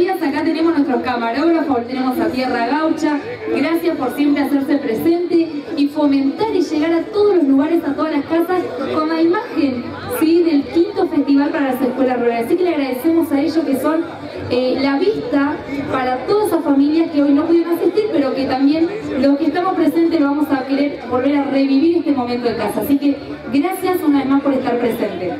días acá tenemos nuestros camarógrafos, tenemos a Tierra Gaucha. Gracias por siempre hacerse presente y fomentar y llegar a todos los lugares, a todas las casas, con la imagen ¿sí? del quinto festival para las escuelas rurales. Así que le agradecemos a ellos que son eh, la vista para todas esas familias que hoy no pudieron asistir, pero que también los que estamos presentes vamos a querer volver a revivir este momento de casa. Así que gracias una vez más por estar presentes.